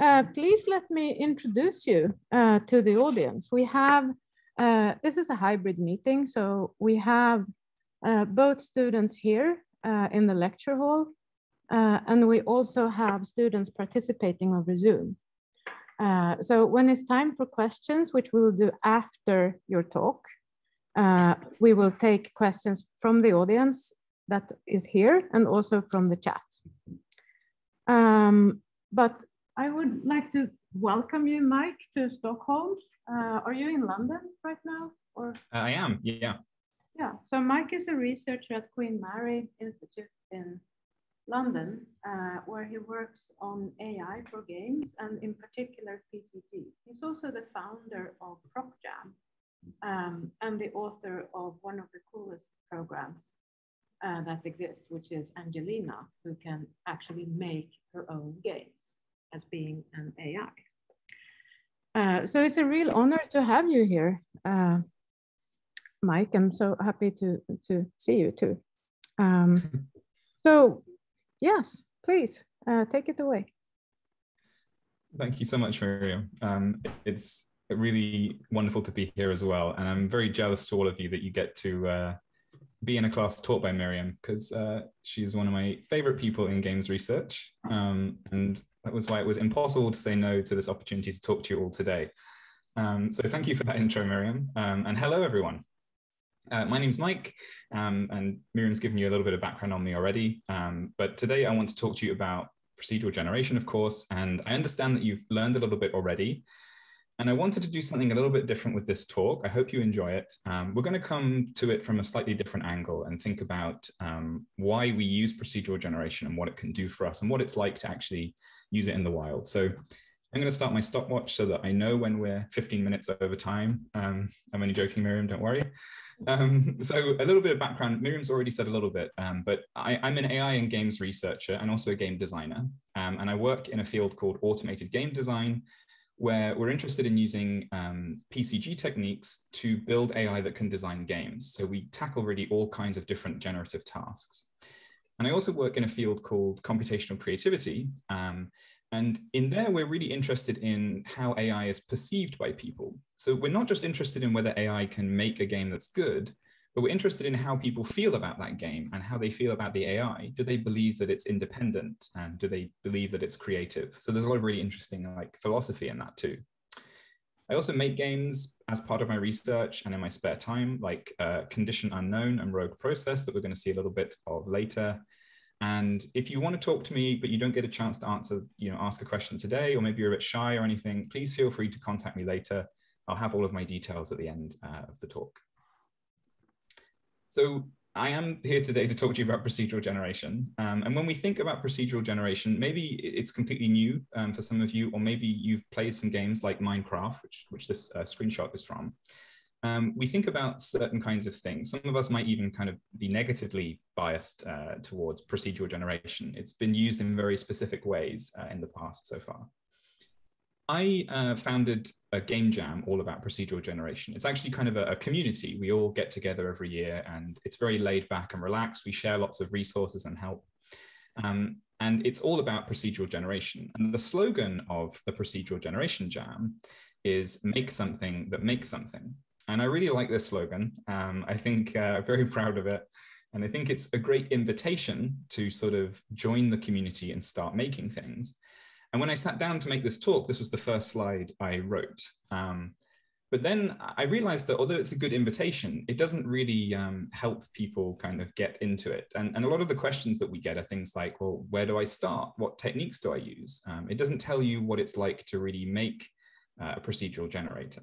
uh, please let me introduce you uh, to the audience. We have, uh, this is a hybrid meeting, so we have uh, both students here uh, in the lecture hall, and we also have students participating over Zoom. so when it's time for questions, which we will do after your talk, we will take questions from the audience that is here and also from the chat. Um, but I would like to welcome you, Mike, to Stockholm. Uh, are you in London right now? Or I am, yeah. Yeah, so Mike is a researcher at Queen Mary Institute in London, uh, where he works on AI for games and in particular PCG. He's also the founder of ProcJam um, and the author of one of the coolest programs uh, that exist, which is Angelina, who can actually make her own games as being an AI. Uh, so it's a real honor to have you here, uh, Mike. I'm so happy to, to see you too. Um, so yes, please uh, take it away. Thank you so much, Mirjam. Um, it's really wonderful to be here as well. And I'm very jealous to all of you that you get to uh, be in a class taught by Mirjam because uh, she's one of my favorite people in games research. Um, and that was why it was impossible to say no to this opportunity to talk to you all today. Um, so thank you for that intro, Mirjam. Um, and hello, everyone. Uh, my name's Mike, um, and Mirjam's given you a little bit of background on me already. Um, but today I want to talk to you about procedural generation, of course. And I understand that you've learned a little bit already. And I wanted to do something a little bit different with this talk. I hope you enjoy it. Um, we're going to come to it from a slightly different angle and think about um, why we use procedural generation and what it can do for us and what it's like to actually use it in the wild. So I'm going to start my stopwatch so that I know when we're 15 minutes over time. Um, I'm only joking, Mirjam, don't worry. Um, so a little bit of background, Mirjam's already said a little bit, um, but I, am an AI and games researcher and also a game designer. Um, and I work in a field called automated game design, where we're interested in using um, PCG techniques to build AI that can design games. So we tackle really all kinds of different generative tasks. And I also work in a field called computational creativity. Um, and in there, we're really interested in how AI is perceived by people. So we're not just interested in whether AI can make a game that's good, but we're interested in how people feel about that game and how they feel about the AI. Do they believe that it's independent and do they believe that it's creative? So there's a lot of really interesting like philosophy in that too. I also make games as part of my research and in my spare time, like uh, Condition Unknown and Rogue Process that we're going to see a little bit of later. And if you want to talk to me, but you don't get a chance to answer, you know, ask a question today, or maybe you're a bit shy or anything, please feel free to contact me later. I'll have all of my details at the end uh, of the talk. So I am here today to talk to you about procedural generation. Um, and when we think about procedural generation, maybe it's completely new um, for some of you, or maybe you've played some games like Minecraft, which, which this uh, screenshot is from. Um, we think about certain kinds of things. Some of us might even kind of be negatively biased uh, towards procedural generation. It's been used in very specific ways uh, in the past so far. I uh, founded a game jam all about procedural generation. It's actually kind of a, a, community. We all get together every year and it's very laid back and relaxed. We share lots of resources and help. Um, and it's all about procedural generation. And the slogan of the procedural generation jam is make something that makes something. And I really like this slogan. Um, I think uh, very proud of it. And I think it's a great invitation to sort of join the community and start making things. And when I sat down to make this talk, this was the first slide I wrote. Um, but then I realized that although it's a good invitation, it doesn't really um, help people kind of get into it. And, and a lot of the questions that we get are things like, well, where do I start? What techniques do I use? Um, it doesn't tell you what it's like to really make uh, a procedural generator.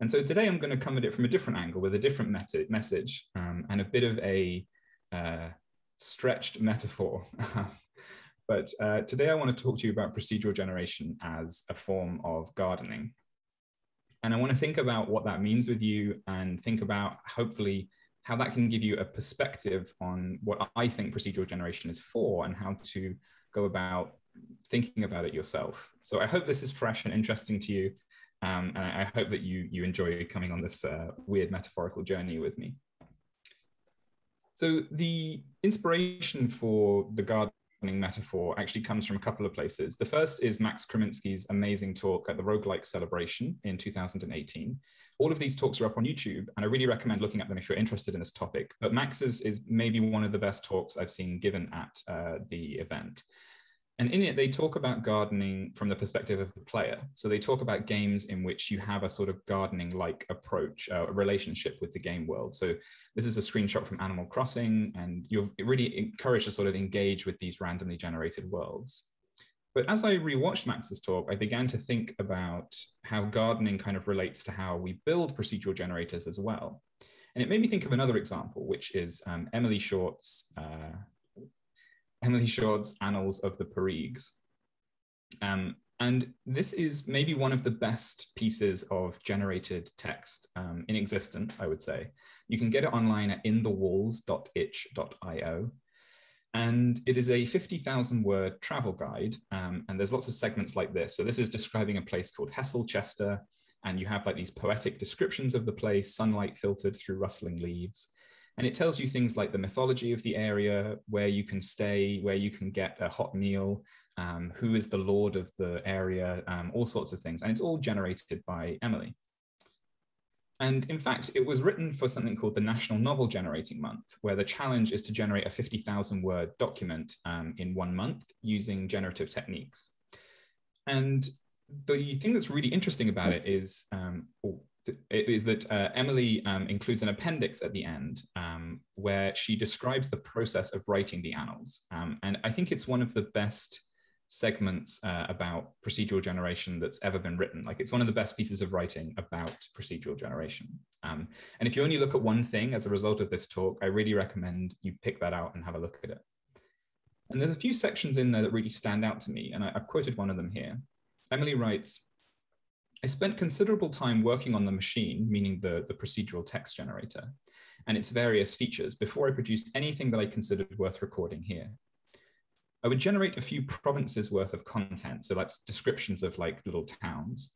And so today I'm going to come at it from a different angle with a different message um, and a bit of a uh, stretched metaphor But uh, today I want to talk to you about procedural generation as a form of gardening. And I want to think about what that means with you and think about hopefully how that can give you a perspective on what I think procedural generation is for and how to go about thinking about it yourself. So I hope this is fresh and interesting to you. Um, and I hope that you, you enjoy coming on this uh, weird metaphorical journey with me. So the inspiration for the garden metaphor actually comes from a couple of places. The first is Max Kreminsky's amazing talk at the Roguelike Celebration in 2018. All of these talks are up on YouTube, and I really recommend looking at them if you're interested in this topic. But Max's is maybe one of the best talks I've seen given at uh, the event. And in it, they talk about gardening from the perspective of the player. So they talk about games in which you have a sort of gardening like approach, uh, a relationship with the game world. So this is a screenshot from Animal Crossing, and you're really encouraged to sort of engage with these randomly generated worlds. But as I rewatched Max's talk, I began to think about how gardening kind of relates to how we build procedural generators as well. And it made me think of another example, which is um, Emily Short's uh, Emily Short's Annals of the Parrigues. Um, and this is maybe one of the best pieces of generated text um, in existence, I would say. You can get it online at inthewalls.itch.io. And it is a 50,000 word travel guide. Um, and there's lots of segments like this. So this is describing a place called Hesselchester. And you have like these poetic descriptions of the place, sunlight filtered through rustling leaves. And it tells you things like the mythology of the area, where you can stay, where you can get a hot meal, um, who is the lord of the area, um, all sorts of things. And it's all generated by Emily. And in fact, it was written for something called the National Novel Generating Month, where the challenge is to generate a 50,000 word document um, in one month using generative techniques. And the thing that's really interesting about it is, um, oh, is that uh, Emily um, includes an appendix at the end um, where she describes the process of writing the annals. Um, and I think it's one of the best segments uh, about procedural generation that's ever been written. Like it's one of the best pieces of writing about procedural generation. Um, and if you only look at one thing as a result of this talk, I really recommend you pick that out and have a look at it. And there's a few sections in there that really stand out to me, and I, I've quoted one of them here. Emily writes, I spent considerable time working on the machine, meaning the, the procedural text generator, and its various features before I produced anything that I considered worth recording here. I would generate a few provinces worth of content, so that's descriptions of like little towns,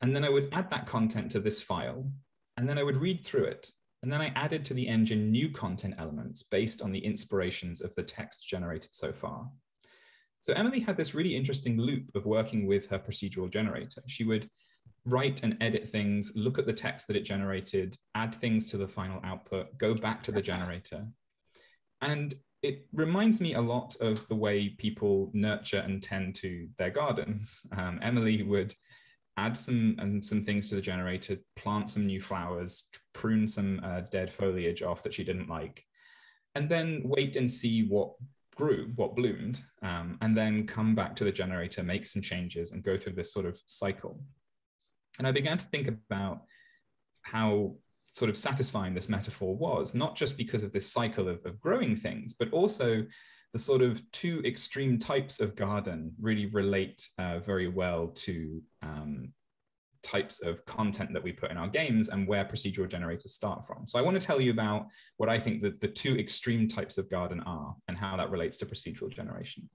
and then I would add that content to this file, and then I would read through it, and then I added to the engine new content elements based on the inspirations of the text generated so far. So Emily had this really interesting loop of working with her procedural generator. She would write and edit things, look at the text that it generated, add things to the final output, go back to the generator. And it reminds me a lot of the way people nurture and tend to their gardens. Um, Emily would add some um, some things to the generator, plant some new flowers, prune some uh, dead foliage off that she didn't like, and then wait and see what grew, what bloomed, um, and then come back to the generator, make some changes, and go through this sort of cycle. And I began to think about how sort of satisfying this metaphor was, not just because of this cycle of, of growing things, but also the sort of two extreme types of garden really relate uh, very well to um, types of content that we put in our games and where procedural generators start from. So I want to tell you about what I think that the two extreme types of garden are and how that relates to procedural generation.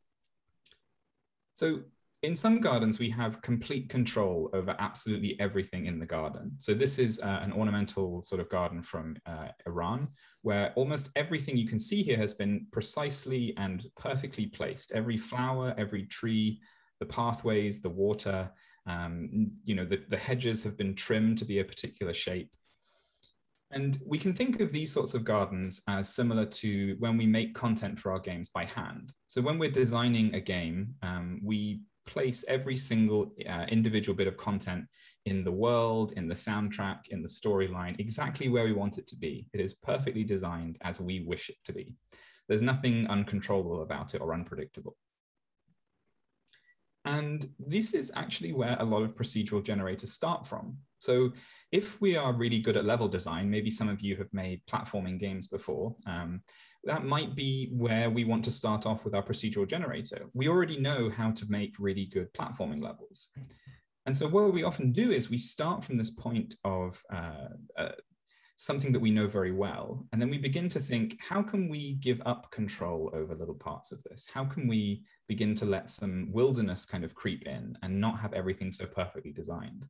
So in some gardens, we have complete control over absolutely everything in the garden. So this is uh, an ornamental sort of garden from uh, Iran, where almost everything you can see here has been precisely and perfectly placed. Every flower, every tree, the pathways, the water, um, you know, the, the hedges have been trimmed to be a particular shape. And we can think of these sorts of gardens as similar to when we make content for our games by hand. So when we're designing a game, um, we place every single uh, individual bit of content in the world, in the soundtrack, in the storyline, exactly where we want it to be. It is perfectly designed as we wish it to be. There's nothing uncontrollable about it or unpredictable. And this is actually where a lot of procedural generators start from. So if we are really good at level design, maybe some of you have made platforming games before, um, that might be where we want to start off with our procedural generator. We already know how to make really good platforming levels. And so what we often do is we start from this point of uh, uh, something that we know very well, and then we begin to think, how can we give up control over little parts of this? How can we begin to let some wilderness kind of creep in and not have everything so perfectly designed?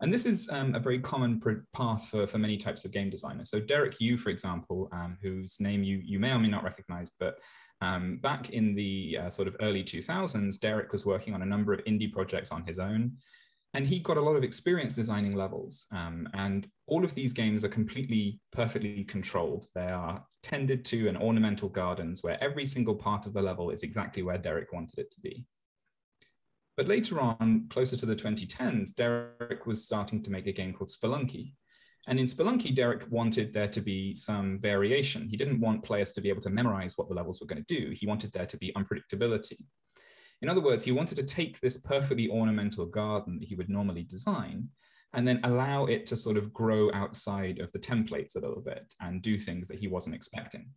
And this is um, a very common path for, for many types of game designers. So Derek Yu, for example, um, whose name you, you may or may not recognize, but Um, back in the uh, sort of early 2000s, Derek was working on a number of indie projects on his own. And he got a lot of experience designing levels. Um, and all of these games are completely perfectly controlled. They are tended to and ornamental gardens where every single part of the level is exactly where Derek wanted it to be. But later on, closer to the 2010s, Derek was starting to make a game called Spelunky. And in Spelunky, Derek wanted there to be some variation. He didn't want players to be able to memorize what the levels were going to do. He wanted there to be unpredictability. In other words, he wanted to take this perfectly ornamental garden that he would normally design and then allow it to sort of grow outside of the templates a little bit and do things that he wasn't expecting.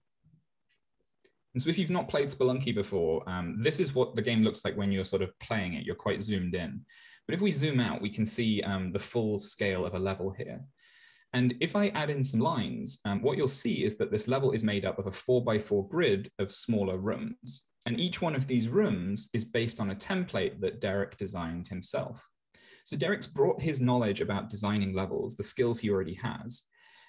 And so if you've not played Spelunky before, um, this is what the game looks like when you're sort of playing it. You're quite zoomed in. But if we zoom out, we can see um, the full scale of a level here. And if I add in some lines, um, what you'll see is that this level is made up of a four by four grid of smaller rooms. And each one of these rooms is based on a template that Derek designed himself. So Derek's brought his knowledge about designing levels, the skills he already has,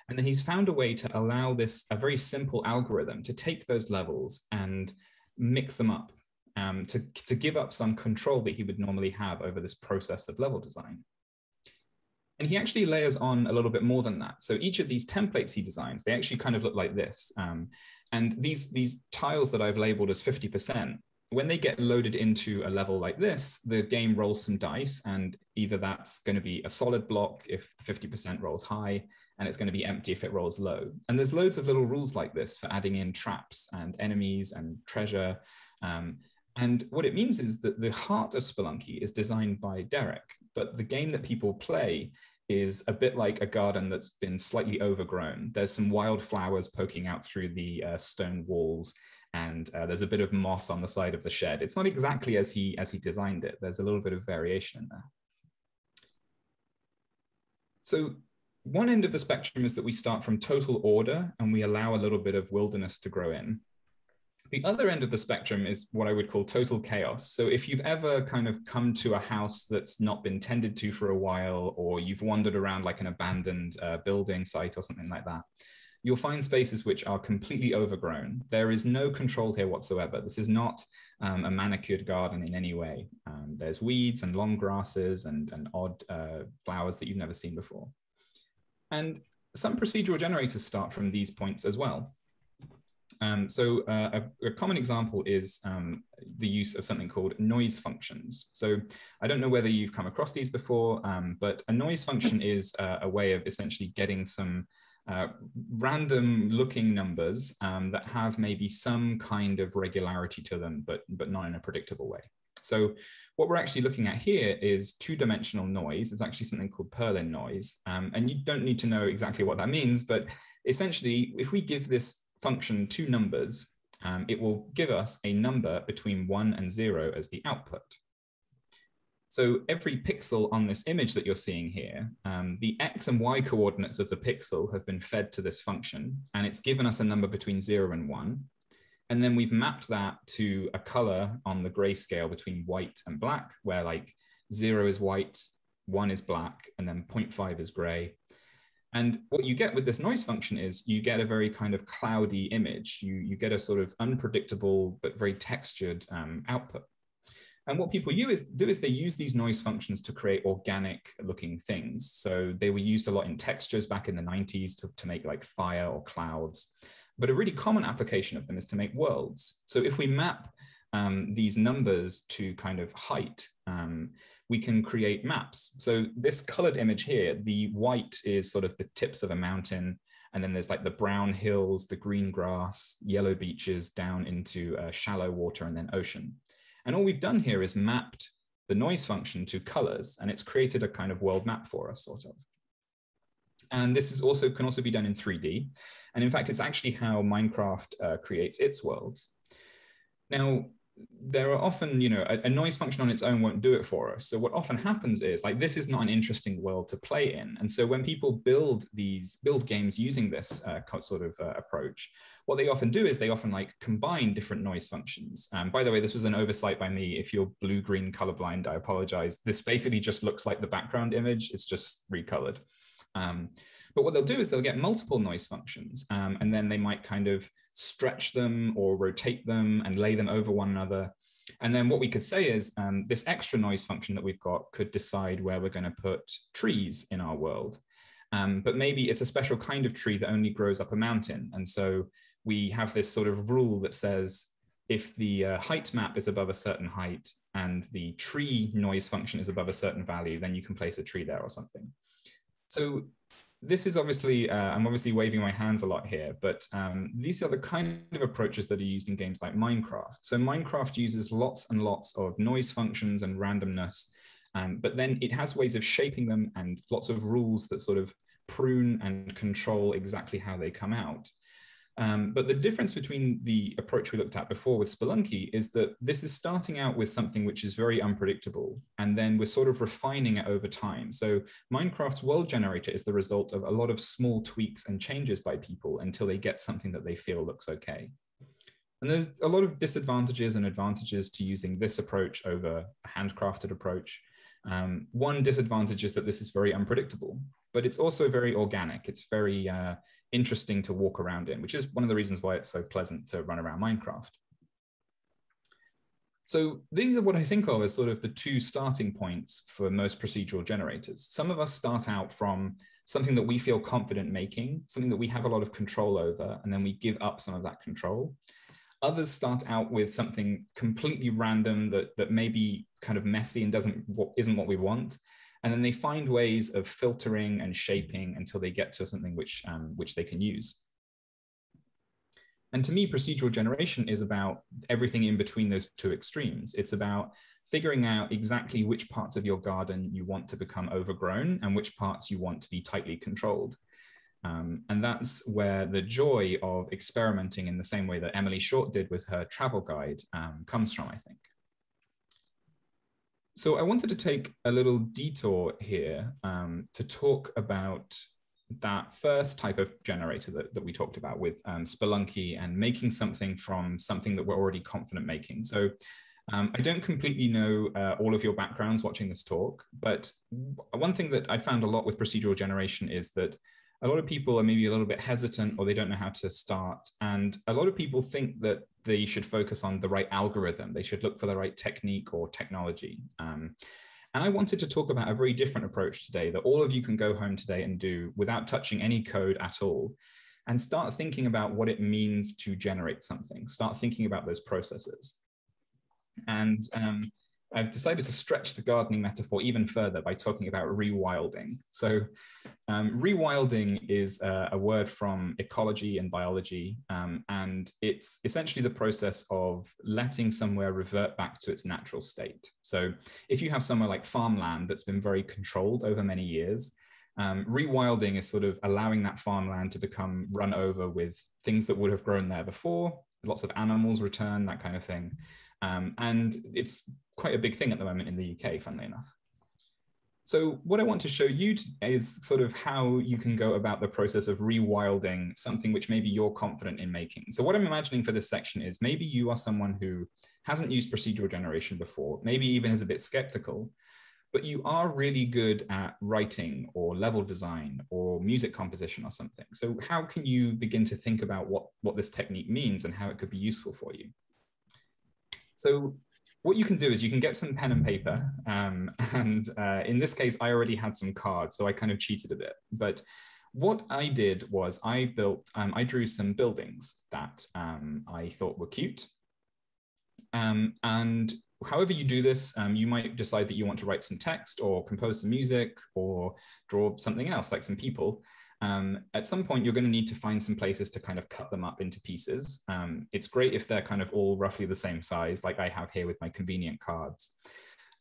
and then he's found a way to allow this, a very simple algorithm to take those levels and mix them up um, to, to give up some control that he would normally have over this process of level design. And he actually layers on a little bit more than that. So each of these templates he designs, they actually kind of look like this. Um, and these, these tiles that I've labeled as 50%, when they get loaded into a level like this, the game rolls some dice, and either that's going to be a solid block if 50% rolls high, and it's going to be empty if it rolls low. And there's loads of little rules like this for adding in traps and enemies and treasure. Um, and what it means is that the heart of Spelunky is designed by Derek, but the game that people play is a bit like a garden that's been slightly overgrown. There's some wildflowers poking out through the uh, stone walls and uh, there's a bit of moss on the side of the shed. It's not exactly as he as he designed it. There's a little bit of variation in there. So one end of the spectrum is that we start from total order and we allow a little bit of wilderness to grow in. The other end of the spectrum is what I would call total chaos. So if you've ever kind of come to a house that's not been tended to for a while, or you've wandered around like an abandoned uh, building site or something like that, you'll find spaces which are completely overgrown. There is no control here whatsoever. This is not um, a manicured garden in any way. Um, there's weeds and long grasses and, and odd uh, flowers that you've never seen before. And some procedural generators start from these points as well. Um, so uh, a, a, common example is um, the use of something called noise functions. So I don't know whether you've come across these before, um, but a noise function is uh, a way of essentially getting some uh, random looking numbers um, that have maybe some kind of regularity to them, but, but not in a predictable way. So what we're actually looking at here is two-dimensional noise. It's actually something called Perlin noise. Um, and you don't need to know exactly what that means, but essentially, if we give this function two numbers, um, it will give us a number between one and zero as the output. So every pixel on this image that you're seeing here, um, the X and Y coordinates of the pixel have been fed to this function, and it's given us a number between zero and one. And then we've mapped that to a color on the grayscale between white and black, where like zero is white, one is black, and then 0.5 is gray. And what you get with this noise function is you get a very kind of cloudy image. You, you get a sort of unpredictable but very textured um, output. And what people is, do is they use these noise functions to create organic looking things. So they were used a lot in textures back in the 90s to, to make like fire or clouds. But a really common application of them is to make worlds. So if we map um, these numbers to kind of height, um, we can create maps. So this colored image here, the white is sort of the tips of a mountain. And then there's like the brown hills, the green grass, yellow beaches down into uh, shallow water and then ocean. And all we've done here is mapped the noise function to colors, and it's created a kind of world map for us, sort of. And this is also can also be done in 3D. And in fact, it's actually how Minecraft uh, creates its worlds. Now, there are often, you know, a, a, noise function on its own won't do it for us. So what often happens is like this is not an interesting world to play in. And so when people build these build games using this uh, sort of uh, approach, what they often do is they often like combine different noise functions. Um, by the way, this was an oversight by me. If you're blue green colorblind, I apologize. This basically just looks like the background image. It's just recolored. Um, but what they'll do is they'll get multiple noise functions, um, and then they might kind of stretch them or rotate them and lay them over one another. And then what we could say is um, this extra noise function that we've got could decide where we're going to put trees in our world. Um, but maybe it's a special kind of tree that only grows up a mountain. And so we have this sort of rule that says if the uh, height map is above a certain height and the tree noise function is above a certain value, then you can place a tree there or something. So this is obviously, uh, I'm obviously waving my hands a lot here, but um, these are the kind of approaches that are used in games like Minecraft. So Minecraft uses lots and lots of noise functions and randomness, um, but then it has ways of shaping them and lots of rules that sort of prune and control exactly how they come out. Um, but the difference between the approach we looked at before with Spelunky is that this is starting out with something which is very unpredictable, and then we're sort of refining it over time. So Minecraft's world generator is the result of a lot of small tweaks and changes by people until they get something that they feel looks okay. And there's a lot of disadvantages and advantages to using this approach over a handcrafted approach. Um, one disadvantage is that this is very unpredictable, but it's also very organic. It's very uh, interesting to walk around in, which is one of the reasons why it's so pleasant to run around Minecraft. So these are what I think of as sort of the two starting points for most procedural generators. Some of us start out from something that we feel confident making, something that we have a lot of control over, and then we give up some of that control. Others start out with something completely random that, that may be kind of messy and doesn't isn't what we want. And then they find ways of filtering and shaping until they get to something which, um, which they can use. And to me, procedural generation is about everything in between those two extremes. It's about figuring out exactly which parts of your garden you want to become overgrown and which parts you want to be tightly controlled. Um, and that's where the joy of experimenting in the same way that Emily Short did with her travel guide um, comes from, I think. So I wanted to take a little detour here um, to talk about that first type of generator that, that we talked about with um, Spelunky and making something from something that we're already confident making. So um, I don't completely know uh, all of your backgrounds watching this talk, but one thing that I found a lot with procedural generation is that a lot of people are maybe a little bit hesitant or they don't know how to start. And a lot of people think that they should focus on the right algorithm. They should look for the right technique or technology. Um, and I wanted to talk about a very different approach today that all of you can go home today and do without touching any code at all and start thinking about what it means to generate something. Start thinking about those processes. And um, I've decided to stretch the gardening metaphor even further by talking about rewilding. So, um, rewilding is a, word from ecology and biology, um, and it's essentially the process of letting somewhere revert back to its natural state. So, if you have somewhere like farmland that's been very controlled over many years, um, rewilding is sort of allowing that farmland to become run over with things that would have grown there before. Lots of animals return, that kind of thing. Um, and it's quite a big thing at the moment in the UK, funnily enough. So what I want to show you is sort of how you can go about the process of rewilding something which maybe you're confident in making. So what I'm imagining for this section is maybe you are someone who hasn't used procedural generation before, maybe even is a bit skeptical, but you are really good at writing or level design or music composition or something. So how can you begin to think about what, what this technique means and how it could be useful for you? So what you can do is you can get some pen and paper. Um, and uh, in this case, I already had some cards, so I kind of cheated a bit. But what I did was I built, um, I drew some buildings that um, I thought were cute. Um, and however you do this, um, you might decide that you want to write some text or compose some music or draw something else like some people. Um, at some point, you're going to need to find some places to kind of cut them up into pieces. Um, it's great if they're kind of all roughly the same size, like I have here with my convenient cards.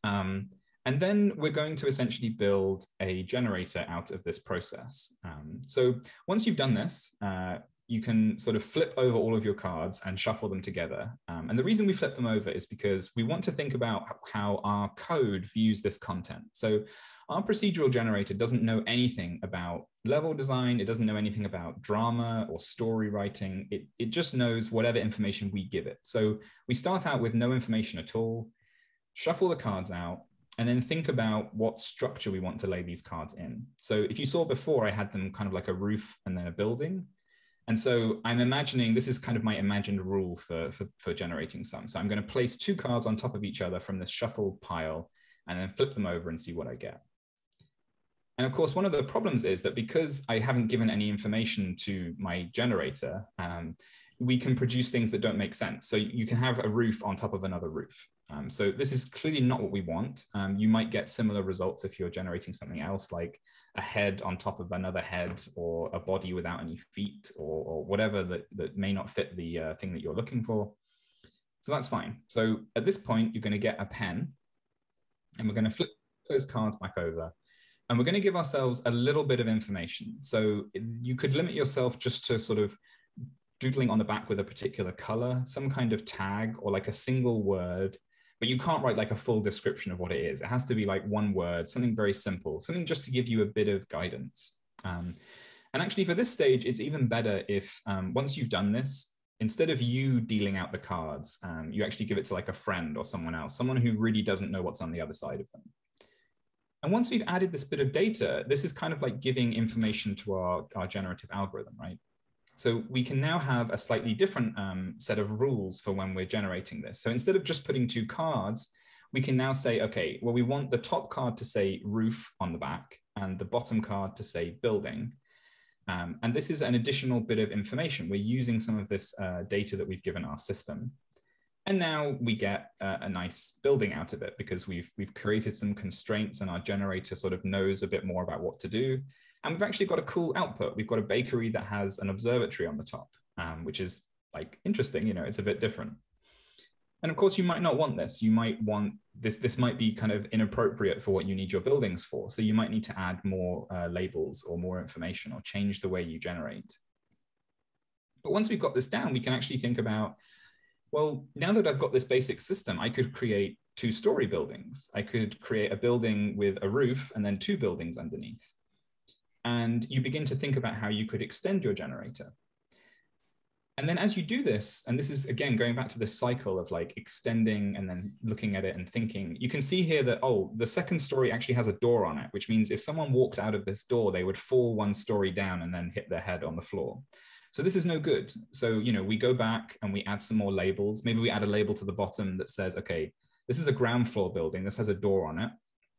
Um, and then we're going to essentially build a generator out of this process. Um, so once you've done this, uh, you can sort of flip over all of your cards and shuffle them together. Um, and the reason we flip them over is because we want to think about how our code views this content. So our procedural generator doesn't know anything about level design. It doesn't know anything about drama or story writing. It, it just knows whatever information we give it. So we start out with no information at all, shuffle the cards out, and then think about what structure we want to lay these cards in. So if you saw before, I had them kind of like a roof and then a building. And so I'm imagining this is kind of my imagined rule for, for, for generating some. So I'm going to place two cards on top of each other from this shuffled pile and then flip them over and see what I get. And of course, one of the problems is that because I haven't given any information to my generator, um, we can produce things that don't make sense. So you can have a roof on top of another roof. Um, so this is clearly not what we want. Um, you might get similar results if you're generating something else like a head on top of another head or a body without any feet or, or whatever that, that may not fit the uh, thing that you're looking for. So that's fine. So at this point, you're going to get a pen and we're going to flip those cards back over and we're going to give ourselves a little bit of information. So you could limit yourself just to sort of doodling on the back with a particular color, some kind of tag or like a single word, but you can't write like a full description of what it is. It has to be like one word, something very simple, something just to give you a bit of guidance. Um, and actually, for this stage, it's even better if um, once you've done this, instead of you dealing out the cards, um, you actually give it to like a friend or someone else, someone who really doesn't know what's on the other side of them. And once we've added this bit of data, this is kind of like giving information to our, our generative algorithm, right? So we can now have a slightly different um, set of rules for when we're generating this. So instead of just putting two cards, we can now say, okay, well, we want the top card to say roof on the back and the bottom card to say building. Um, and this is an additional bit of information. We're using some of this uh, data that we've given our system. And now we get uh, a nice building out of it because we've, we've created some constraints and our generator sort of knows a bit more about what to do. And we've actually got a cool output. We've got a bakery that has an observatory on the top, um, which is like interesting, you know, it's a bit different. And of course, you might not want this. You might want this. This might be kind of inappropriate for what you need your buildings for. So you might need to add more uh, labels or more information or change the way you generate. But once we've got this down, we can actually think about, well, now that I've got this basic system, I could create two story buildings. I could create a building with a roof and then two buildings underneath and you begin to think about how you could extend your generator. And then as you do this, and this is again going back to this cycle of like extending and then looking at it and thinking, you can see here that, oh, the second story actually has a door on it, which means if someone walked out of this door, they would fall one story down and then hit their head on the floor. So this is no good. So, you know, we go back and we add some more labels. Maybe we add a label to the bottom that says, okay, this is a ground floor building. This has a door on it.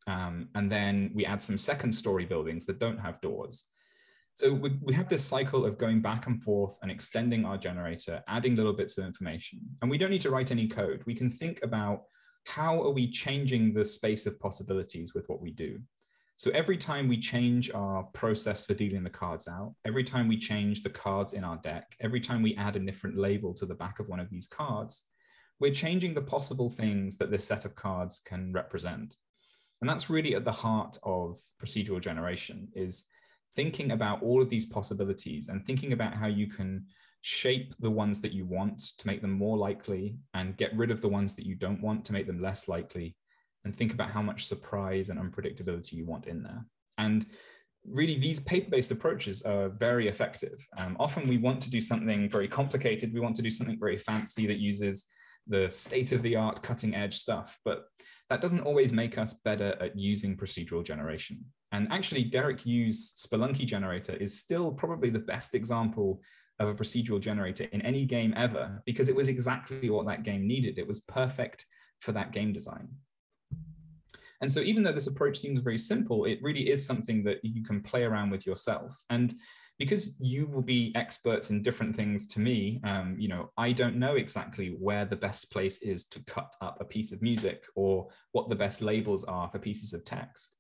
Um, and then we add some second story buildings that don't have doors. So we, we have this cycle of going back and forth and extending our generator, adding little bits of information. And we don't need to write any code. We can think about how are we changing the space of possibilities with what we do. So every time we change our process for dealing the cards out, every time we change the cards in our deck, every time we add a different label to the back of one of these cards, we're changing the possible things that this set of cards can represent. And that's really at the heart of procedural generation is thinking about all of these possibilities and thinking about how you can shape the ones that you want to make them more likely and get rid of the ones that you don't want to make them less likely and think about how much surprise and unpredictability you want in there. And really these paper-based approaches are very effective. Um, often we want to do something very complicated. We want to do something very fancy that uses the state-of-the-art cutting edge stuff. But that doesn't always make us better at using procedural generation. And actually, Derek Yu's Spelunky generator is still probably the best example of a procedural generator in any game ever, because it was exactly what that game needed. It was perfect for that game design. And so even though this approach seems very simple, it really is something that you can play around with yourself. And because you will be experts in different things to me um, you know i don't know exactly where the best place is to cut up a piece of music or what the best labels are for pieces of text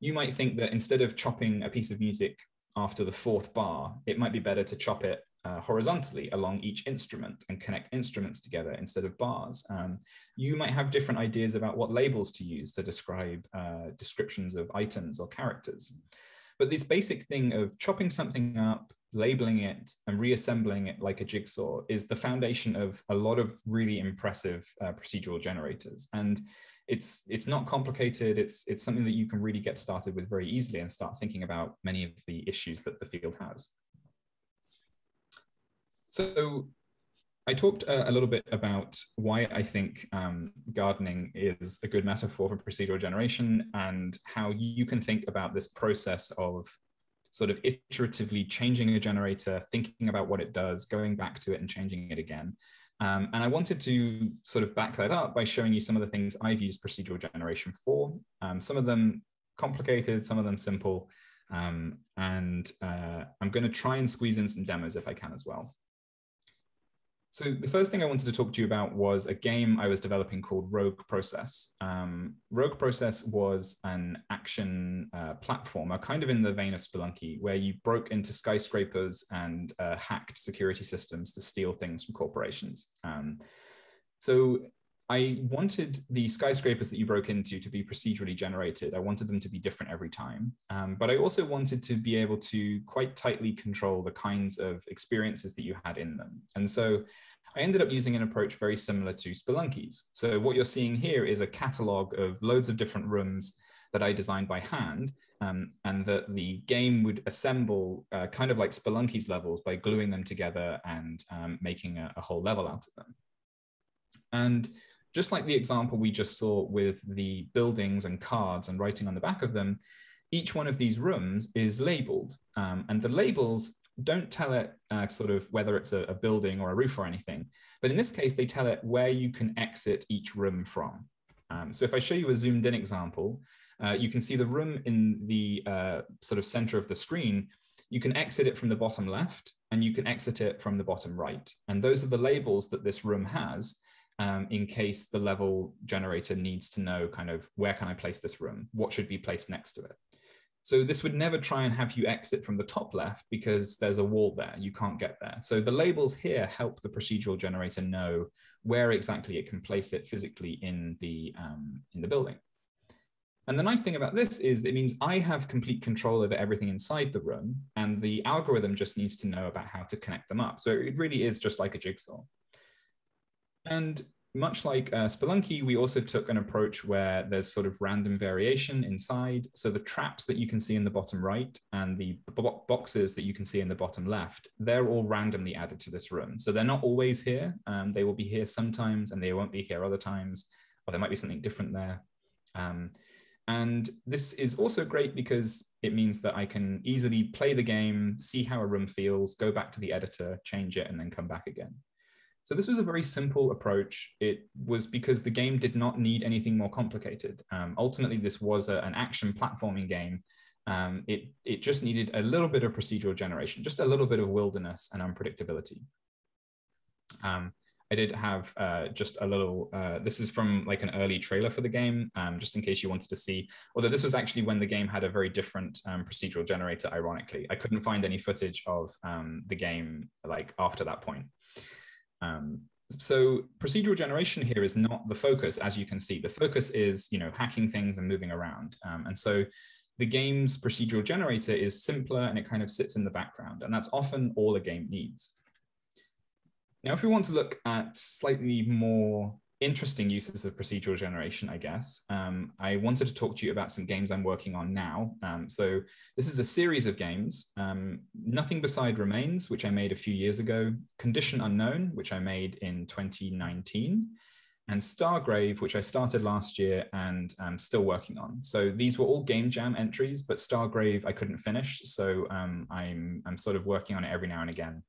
you might think that instead of chopping a piece of music after the fourth bar it might be better to chop it uh, horizontally along each instrument and connect instruments together instead of bars. Um, you might have different ideas about what labels to use to describe uh, descriptions of items or characters. But this basic thing of chopping something up, labeling it, and reassembling it like a jigsaw is the foundation of a lot of really impressive uh, procedural generators. And it's it's not complicated. It's it's something that you can really get started with very easily and start thinking about many of the issues that the field has. So I talked a little bit about why I think um, gardening is a good metaphor for procedural generation and how you can think about this process of sort of iteratively changing a generator, thinking about what it does, going back to it and changing it again. Um, and I wanted to sort of back that up by showing you some of the things I've used procedural generation for. Um, some of them complicated, some of them simple. Um, and uh, I'm going to try and squeeze in some demos if I can as well. So the first thing I wanted to talk to you about was a game I was developing called Rogue Process. Um, Rogue Process was an action uh, platformer, kind of in the vein of Spelunky, where you broke into skyscrapers and uh, hacked security systems to steal things from corporations. Um, so I wanted the skyscrapers that you broke into to be procedurally generated. I wanted them to be different every time. Um, but I also wanted to be able to quite tightly control the kinds of experiences that you had in them. And so I ended up using an approach very similar to Spelunky's. So what you're seeing here is a catalog of loads of different rooms that I designed by hand, um, and that the game would assemble uh, kind of like Spelunky's levels by gluing them together and um, making a, a whole level out of them. And just like the example we just saw with the buildings and cards and writing on the back of them, each one of these rooms is labeled. Um, and the labels don't tell it uh, sort of whether it's a, a, building or a roof or anything. But in this case, they tell it where you can exit each room from. Um, so if I show you a zoomed in example, uh, you can see the room in the uh, sort of center of the screen. You can exit it from the bottom left and you can exit it from the bottom right. And those are the labels that this room has um, in case the level generator needs to know kind of where can I place this room? What should be placed next to it? So this would never try and have you exit from the top left because there's a wall there. You can't get there. So the labels here help the procedural generator know where exactly it can place it physically in the, um, in the building. And the nice thing about this is it means I have complete control over everything inside the room and the algorithm just needs to know about how to connect them up. So it really is just like a jigsaw. And much like uh, Spelunky, we also took an approach where there's sort of random variation inside. So the traps that you can see in the bottom right and the bo boxes that you can see in the bottom left, they're all randomly added to this room. So they're not always here. Um, they will be here sometimes and they won't be here other times, or there might be something different there. Um, and this is also great because it means that I can easily play the game, see how a room feels, go back to the editor, change it, and then come back again. So this was a very simple approach. It was because the game did not need anything more complicated. Um, ultimately, this was a, an action platforming game. Um, it, it just needed a little bit of procedural generation, just a little bit of wilderness and unpredictability. Um, I did have uh, just a little, uh, this is from like an early trailer for the game, um, just in case you wanted to see, although this was actually when the game had a very different um, procedural generator, ironically. I couldn't find any footage of um, the game like after that point. Um, so procedural generation here is not the focus, as you can see. The focus is, you know, hacking things and moving around. Um, and so the game's procedural generator is simpler and it kind of sits in the background. And that's often all a game needs. Now, if we want to look at slightly more interesting uses of procedural generation, I guess. Um, I wanted to talk to you about some games I'm working on now. Um, so this is a series of games. Um, Nothing Beside Remains, which I made a few years ago. Condition Unknown, which I made in 2019. And Stargrave, which I started last year and I'm still working on. So these were all game jam entries, but Stargrave I couldn't finish. So um, I'm, I'm sort of working on it every now and again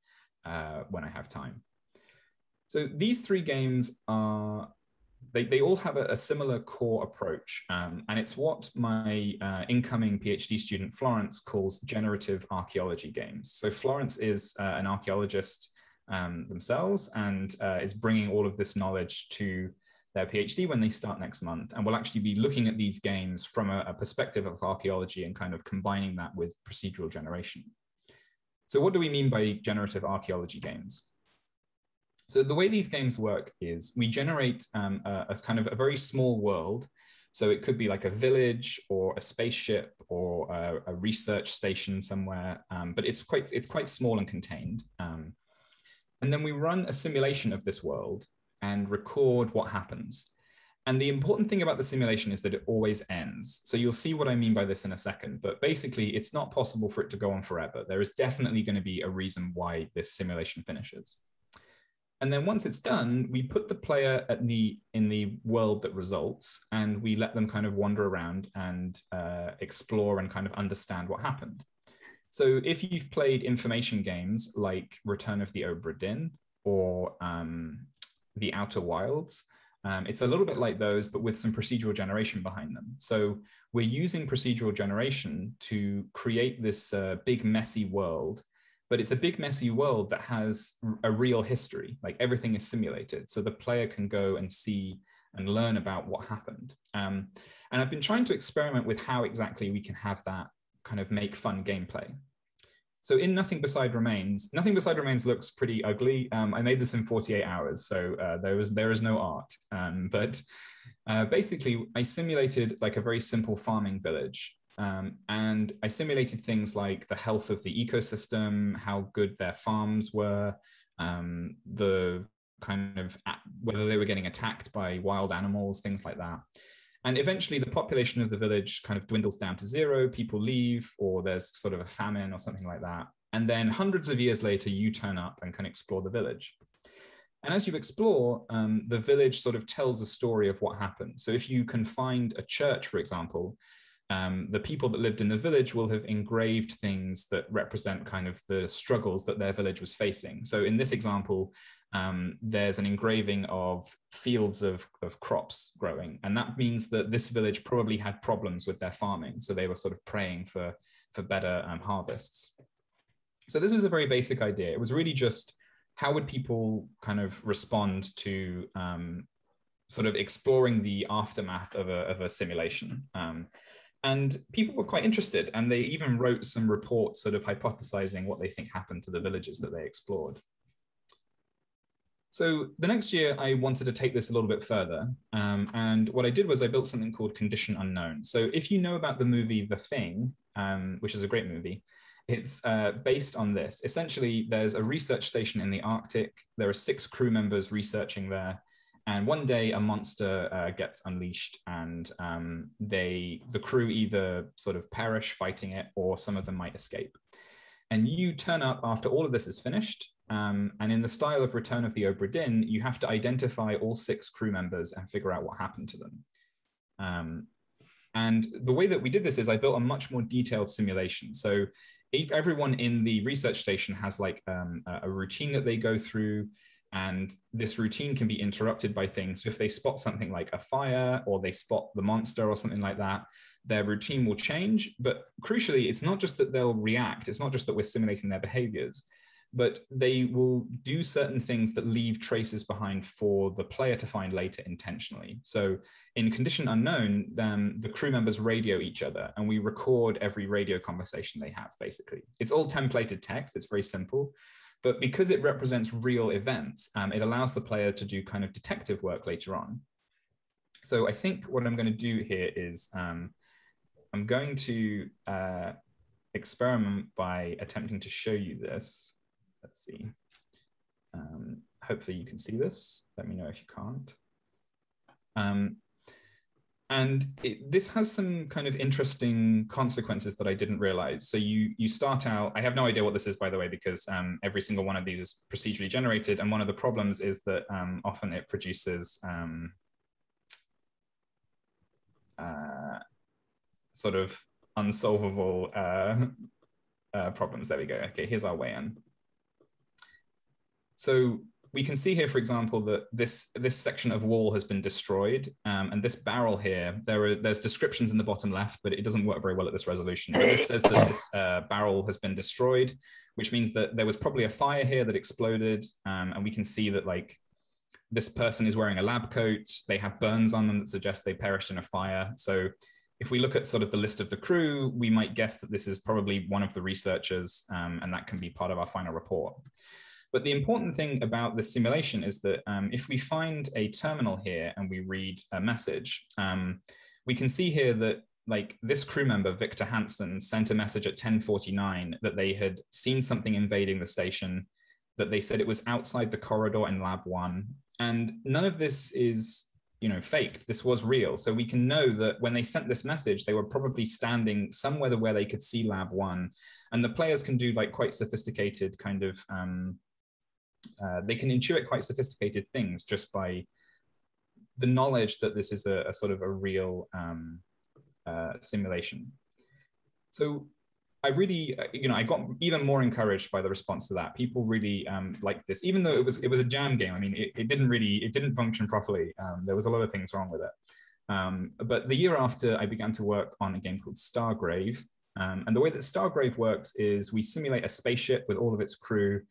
uh, when I have time. So these three games are they, they all have a, a similar core approach, um, and it's what my uh, incoming PhD student Florence calls generative archaeology games. So Florence is uh, an archaeologist um, themselves and uh, is bringing all of this knowledge to their PhD when they start next month, and we'll actually be looking at these games from a, a perspective of archaeology and kind of combining that with procedural generation. So what do we mean by generative archaeology games? So the way these games work is we generate um, a, a, kind of a very small world. So it could be like a village or a spaceship or a, a research station somewhere, um, but it's quite it's quite small and contained. Um, and then we run a simulation of this world and record what happens. And the important thing about the simulation is that it always ends. So you'll see what I mean by this in a second, but basically it's not possible for it to go on forever. There is definitely going to be a reason why this simulation finishes. And then once it's done, we put the player at the in the world that results, and we let them kind of wander around and uh, explore and kind of understand what happened. So if you've played information games like Return of the Obra Dinn or um, The Outer Wilds, um, it's a little bit like those, but with some procedural generation behind them. So we're using procedural generation to create this uh, big messy world, but it's a big messy world that has a real history. Like everything is simulated, so the player can go and see and learn about what happened. Um, and I've been trying to experiment with how exactly we can have that kind of make fun gameplay. So in Nothing Beside Remains, Nothing Beside Remains looks pretty ugly. Um, I made this in 48 hours, so uh, there was there is no art. Um, but uh, basically, I simulated like a very simple farming village, um, and I simulated things like the health of the ecosystem, how good their farms were, um, the kind of whether they were getting attacked by wild animals, things like that. And eventually, the population of the village kind of dwindles down to zero. People leave, or there's sort of a famine or something like that. And then hundreds of years later, you turn up and can explore the village. And as you explore, um, the village sort of tells a story of what happened. So if you can find a church, for example, um, the people that lived in the village will have engraved things that represent kind of the struggles that their village was facing. So in this example, um, there's an engraving of fields of, of crops growing. And that means that this village probably had problems with their farming. So they were sort of praying for, for better um, harvests. So this was a very basic idea. It was really just how would people kind of respond to um, sort of exploring the aftermath of a, of a simulation. Um, and people were quite interested and they even wrote some reports sort of hypothesizing what they think happened to the villages that they explored. So the next year, I wanted to take this a little bit further. Um, and what I did was I built something called Condition Unknown. So if you know about the movie The Thing, um, which is a great movie, it's uh, based on this. Essentially, there's a research station in the Arctic. There are six crew members researching there. And one day a monster uh, gets unleashed and um, they, the crew either sort of perish fighting it or some of them might escape. And you turn up after all of this is finished um, and in the style of Return of the Obra Dinn, you have to identify all six crew members and figure out what happened to them. Um, and the way that we did this is I built a much more detailed simulation. So everyone in the research station has like um, a routine that they go through, and this routine can be interrupted by things. So if they spot something like a fire or they spot the monster or something like that, their routine will change. But crucially, it's not just that they'll react, it's not just that we're simulating their behaviors but they will do certain things that leave traces behind for the player to find later intentionally. So in condition unknown, then the crew members radio each other and we record every radio conversation they have, basically. It's all templated text, it's very simple. But because it represents real events, um, it allows the player to do kind of detective work later on. So I think what I'm going to do here is um, I'm going to uh, experiment by attempting to show you this. Let's see. Um, hopefully you can see this. Let me know if you can't. Um, and it, this has some kind of interesting consequences that I didn't realize. So you you start out. I have no idea what this is, by the way, because um, every single one of these is procedurally generated, and one of the problems is that um, often it produces um, uh, sort of unsolvable uh, uh, problems. There we go. Okay, here's our way in. So we can see here, for example, that this, this section of wall has been destroyed. Um, and this barrel here, there are, there's descriptions in the bottom left, but it doesn't work very well at this resolution. But this says that this uh, barrel has been destroyed, which means that there was probably a fire here that exploded. Um, and we can see that like this person is wearing a lab coat. They have burns on them that suggest they perished in a fire. So if we look at sort of the list of the crew, we might guess that this is probably one of the researchers, um, and that can be part of our final report. But the important thing about the simulation is that um, if we find a terminal here and we read a message, um, we can see here that like this crew member, Victor Hansen, sent a message at 1049 that they had seen something invading the station, that they said it was outside the corridor in lab one. And none of this is you know faked. This was real. So we can know that when they sent this message they were probably standing somewhere where they could see lab one. And the players can do like quite sophisticated kind of um, uh, they can intuit quite sophisticated things just by the knowledge that this is a, a sort of a real um, uh, simulation. So I really, uh, you know, I got even more encouraged by the response to that. People really um, liked this, even though it was it was a jam game. I mean, it, it didn't really it didn't function properly. Um, there was a lot of things wrong with it. Um, but the year after, I began to work on a game called Stargrave. Um, and the way that Stargrave works is we simulate a spaceship with all of its crew,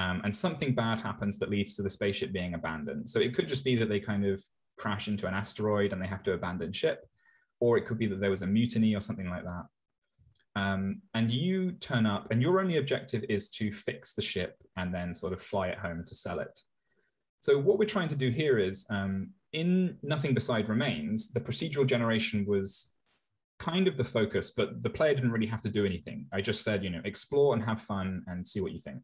um, and something bad happens that leads to the spaceship being abandoned. So it could just be that they kind of crash into an asteroid and they have to abandon ship, or it could be that there was a mutiny or something like that. Um, and you turn up, and your only objective is to fix the ship and then sort of fly it home to sell it. So what we're trying to do here is um, in Nothing Beside Remains, the procedural generation was kind of the focus, but the player didn't really have to do anything. I just said, you know, explore and have fun and see what you think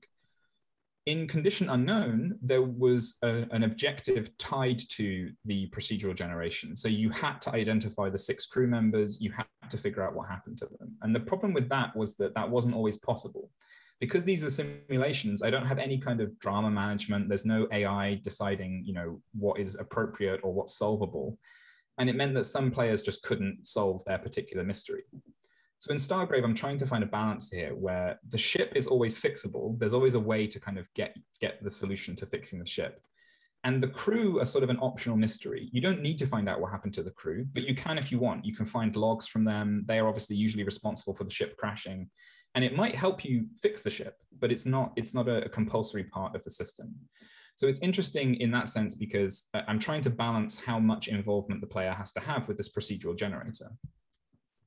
in condition unknown, there was a, an objective tied to the procedural generation. So you had to identify the six crew members, you had to figure out what happened to them. And the problem with that was that that wasn't always possible. Because these are simulations, I don't have any kind of drama management. There's no AI deciding, you know, what is appropriate or what's solvable. And it meant that some players just couldn't solve their particular mystery. So in Stargrave, I'm trying to find a balance here where the ship is always fixable. There's always a way to kind of get, get the solution to fixing the ship. And the crew are sort of an optional mystery. You don't need to find out what happened to the crew, but you can if you want. You can find logs from them. They are obviously usually responsible for the ship crashing. And it might help you fix the ship, but it's not, it's not a, a compulsory part of the system. So it's interesting in that sense because uh, I'm trying to balance how much involvement the player has to have with this procedural generator.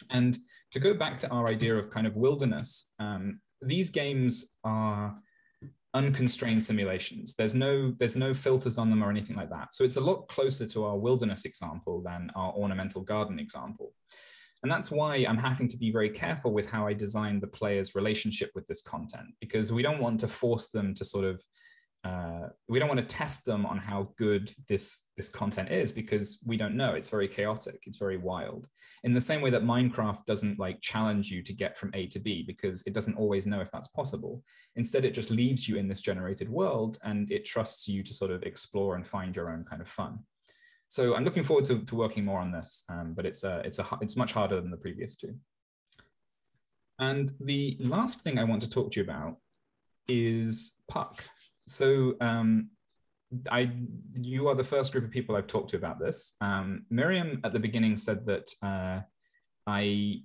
And to go back to our idea of kind of wilderness, um, these games are unconstrained simulations. There's no there's no filters on them or anything like that. So it's a lot closer to our wilderness example than our ornamental garden example. And that's why I'm having to be very careful with how I design the player's relationship with this content, because we don't want to force them to sort of uh, we don't want to test them on how good this this content is because we don't know. It's very chaotic. It's very wild. In the same way that minecraft doesn't like challenge you to get from a to b because it doesn't always know if that's possible. Instead it just leaves you in this generated world and it trusts you to sort of explore and find your own kind of fun. So i'm looking forward to, to working more on this um, but it's a it's a it's much harder than the previous two. And the last thing i want to talk to you about is puck so um, I, you are the first group of people I've talked to about this. Um, Mirjam at the beginning said that uh, I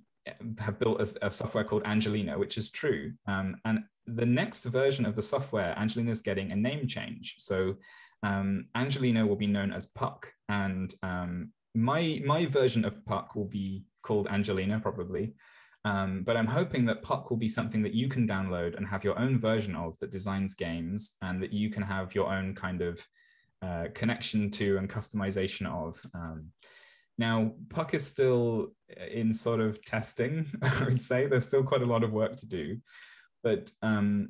have built a, a, software called Angelina, which is true. Um, and the next version of the software, Angelina is getting a name change. So um, Angelina will be known as Puck, and um, my my version of Puck will be called Angelina probably. Um, but I'm hoping that Puck will be something that you can download and have your own version of that designs games and that you can have your own kind of uh, connection to and customization of. Um, now, Puck is still in sort of testing, I would say. There's still quite a lot of work to do. But um,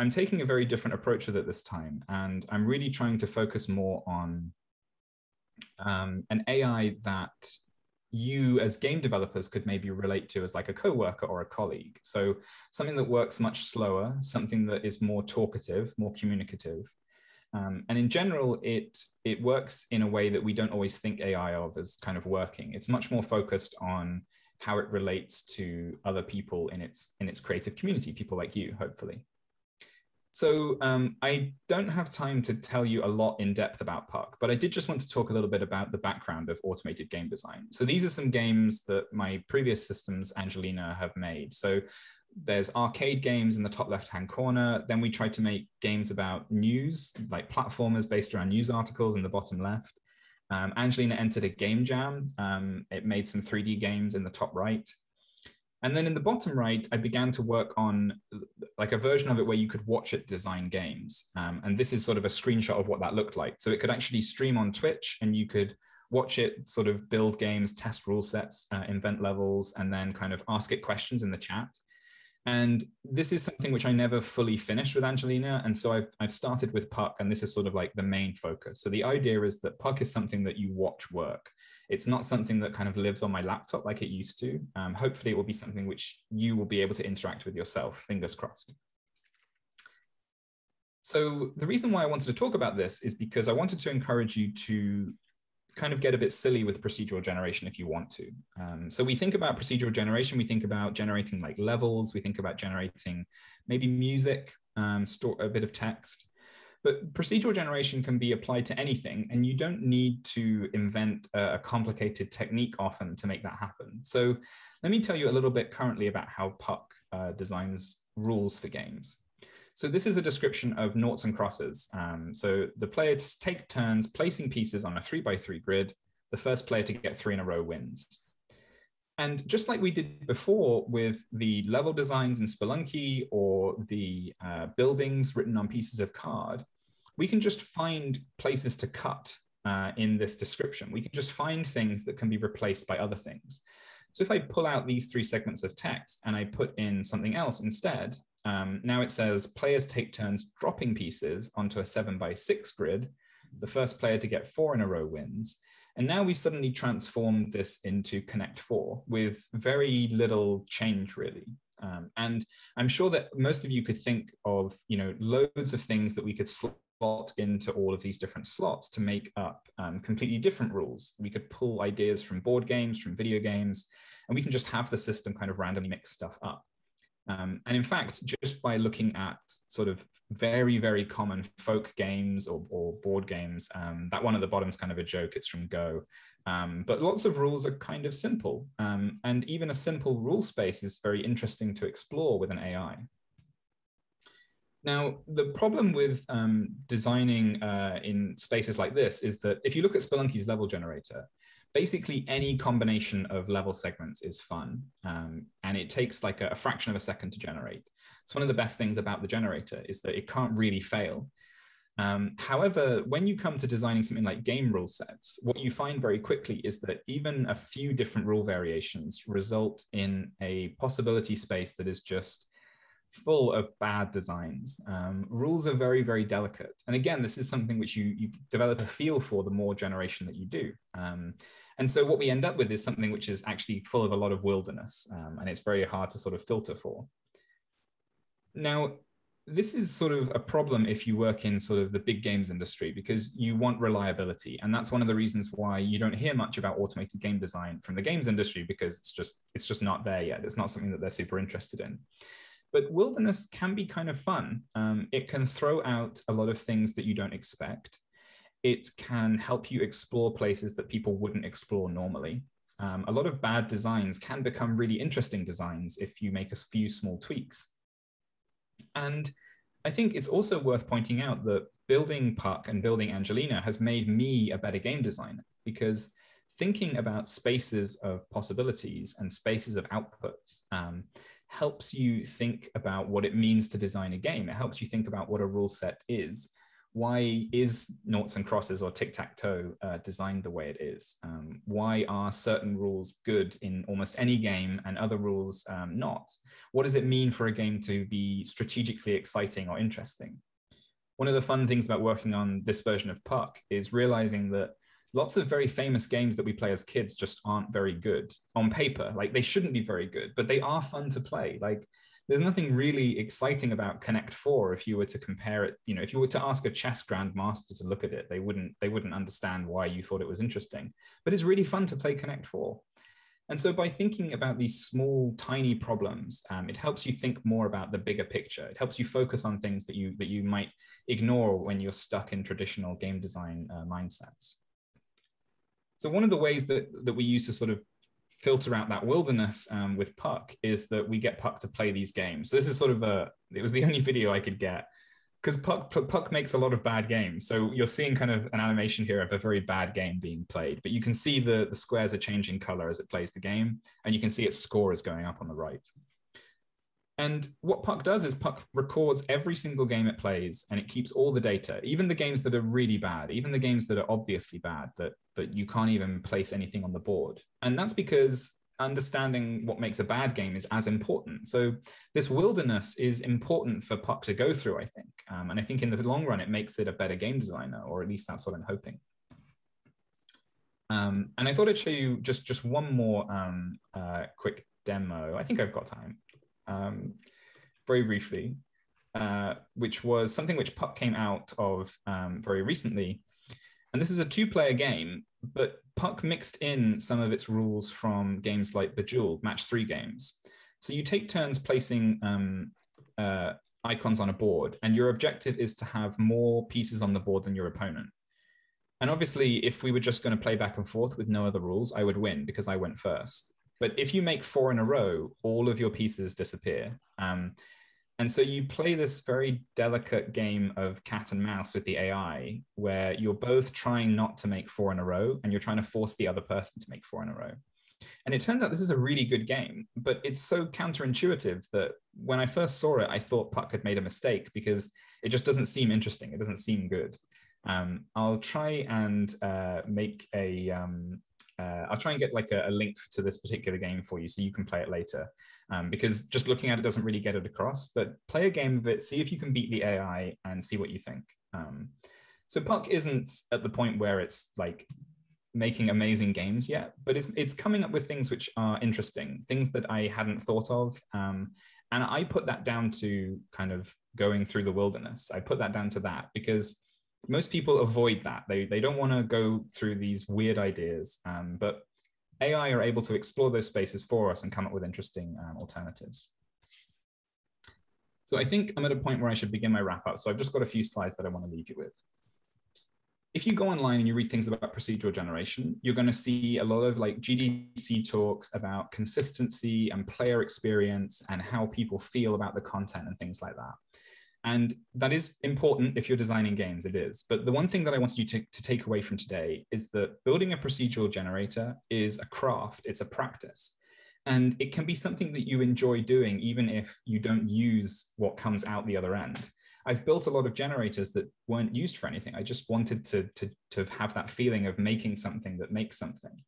I'm taking a very different approach with it this time. And I'm really trying to focus more on um, an AI that you as game developers could maybe relate to as like a coworker or a colleague. So something that works much slower, something that is more talkative, more communicative. Um, and in general, it it works in a way that we don't always think AI of as kind of working. It's much more focused on how it relates to other people in its in its creative community, people like you, hopefully. So um, I don't have time to tell you a lot in depth about Puck, but I did just want to talk a little bit about the background of automated game design. So these are some games that my previous systems, Angelina, have made. So there's arcade games in the top left-hand corner. Then we tried to make games about news, like platformers based around news articles in the bottom left. Um, Angelina entered a game jam. Um, it made some 3D games in the top right. And then in the bottom right, I began to work on like a version of it where you could watch it design games. Um, and this is sort of a screenshot of what that looked like. So it could actually stream on Twitch and you could watch it sort of build games, test rule sets, uh, invent levels, and then kind of ask it questions in the chat. And this is something which I never fully finished with Angelina. And so I've, I've started with Puck, and this is sort of like the main focus. So the idea is that Puck is something that you watch work. It's not something that kind of lives on my laptop like it used to. Um, hopefully, it will be something which you will be able to interact with yourself, fingers crossed. So the reason why I wanted to talk about this is because I wanted to encourage you to kind of get a bit silly with procedural generation if you want to. Um, so we think about procedural generation, we think about generating like levels, we think about generating maybe music, um, store a bit of text. But procedural generation can be applied to anything, and you don't need to invent a, complicated technique often to make that happen. So let me tell you a little bit currently about how Puck uh, designs rules for games. So this is a description of noughts and crosses. Um, so the players take turns placing pieces on a three by three grid. The first player to get three in a row wins. And just like we did before with the level designs in Spelunky or the uh, buildings written on pieces of card, we can just find places to cut uh, in this description. We can just find things that can be replaced by other things. So if I pull out these three segments of text and I put in something else instead, um, now it says players take turns dropping pieces onto a seven by six grid. The first player to get four in a row wins. And now we've suddenly transformed this into Connect Four with very little change, really. Um, and I'm sure that most of you could think of, you know, loads of things that we could slot into all of these different slots to make up um, completely different rules. We could pull ideas from board games, from video games, and we can just have the system kind of randomly mix stuff up. Um, and in fact, just by looking at sort of very, very common folk games or, or board games, um, that one at the bottom is kind of a joke, it's from Go. Um, but lots of rules are kind of simple. Um, and even a simple rule space is very interesting to explore with an AI. Now, the problem with um, designing uh, in spaces like this is that if you look at Spelunky's level generator, basically any combination of level segments is fun um, and it takes like a, a, fraction of a second to generate. It's one of the best things about the generator is that it can't really fail. Um, however when you come to designing something like game rule sets what you find very quickly is that even a few different rule variations result in a possibility space that is just full of bad designs. Um, rules are very, very delicate. And again, this is something which you, you develop a feel for the more generation that you do. Um, and so what we end up with is something which is actually full of a lot of wilderness, um, and it's very hard to sort of filter for. Now, this is sort of a problem if you work in sort of the big games industry because you want reliability and that's one of the reasons why you don't hear much about automated game design from the games industry because it's just it's just not there yet it's not something that they're super interested in but wilderness can be kind of fun um, it can throw out a lot of things that you don't expect it can help you explore places that people wouldn't explore normally. Um, a lot of bad designs can become really interesting designs if you make a few small tweaks. And I think it's also worth pointing out that building Puck and building Angelina has made me a better game designer because thinking about spaces of possibilities and spaces of outputs um, helps you think about what it means to design a game. It helps you think about what a rule set is why is noughts and crosses or tic-tac-toe uh, designed the way it is? Um, why are certain rules good in almost any game and other rules um, not? What does it mean for a game to be strategically exciting or interesting? One of the fun things about working on this version of Puck is realizing that lots of very famous games that we play as kids just aren't very good on paper. Like they shouldn't be very good, but they are fun to play. Like there's nothing really exciting about Connect Four if you were to compare it. You know, if you were to ask a chess grandmaster to look at it, they wouldn't they wouldn't understand why you thought it was interesting. But it's really fun to play Connect Four. And so by thinking about these small, tiny problems, um, it helps you think more about the bigger picture. It helps you focus on things that you that you might ignore when you're stuck in traditional game design uh, mindsets. So one of the ways that, that we use to sort of filter out that wilderness um, with Puck is that we get Puck to play these games. So this is sort of a, it was the only video I could get because Puck, Puck makes a lot of bad games. So you're seeing kind of an animation here of a very bad game being played, but you can see the, the squares are changing color as it plays the game, and you can see its score is going up on the right. And what Puck does is Puck records every single game it plays and it keeps all the data, even the games that are really bad, even the games that are obviously bad, that, that you can't even place anything on the board. And that's because understanding what makes a bad game is as important. So this wilderness is important for Puck to go through, I think. Um, and I think in the long run, it makes it a better game designer, or at least that's what I'm hoping. Um, and I thought I'd show you just, just one more um, uh, quick demo. I think I've got time um, very briefly, uh, which was something which Puck came out of um, very recently. And this is a two player game, but Puck mixed in some of its rules from games like Bejeweled, match three games. So you take turns placing um, uh, icons on a board, and your objective is to have more pieces on the board than your opponent. And obviously, if we were just going to play back and forth with no other rules, I would win because I went first. But if you make four in a row, all of your pieces disappear. Um, and so you play this very delicate game of cat and mouse with the AI, where you're both trying not to make four in a row and you're trying to force the other person to make four in a row. And it turns out this is a really good game, but it's so counterintuitive that when I first saw it, I thought Puck had made a mistake because it just doesn't seem interesting. It doesn't seem good. Um, I'll try and uh, make a. Um, uh, I'll try and get like a, a, link to this particular game for you so you can play it later. Um, because just looking at it doesn't really get it across. But play a game of it, see if you can beat the AI, and see what you think. Um, so Puck isn't at the point where it's like making amazing games yet, but it's it's coming up with things which are interesting, things that I hadn't thought of. Um, and I put that down to kind of going through the wilderness. I put that down to that because most people avoid that. They they don't want to go through these weird ideas. Um, but AI are able to explore those spaces for us and come up with interesting um, alternatives. So I think I'm at a point where I should begin my wrap up. So I've just got a few slides that I want to leave you with if you go online and you read things about procedural generation, you're going to see a lot of like GDC talks about consistency and player experience and how people feel about the content and things like that. And that is important if you're designing games, it is. But the one thing that I wanted you to, to take away from today is that building a procedural generator is a craft, it's a practice. And it can be something that you enjoy doing, even if you don't use what comes out the other end. I've built a lot of generators that weren't used for anything. I just wanted to, to, to have that feeling of making something that makes something.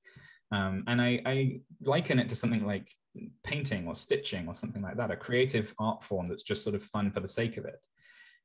Um, and I, I liken it to something like painting or stitching or something like that, a creative art form that's just sort of fun for the sake of it.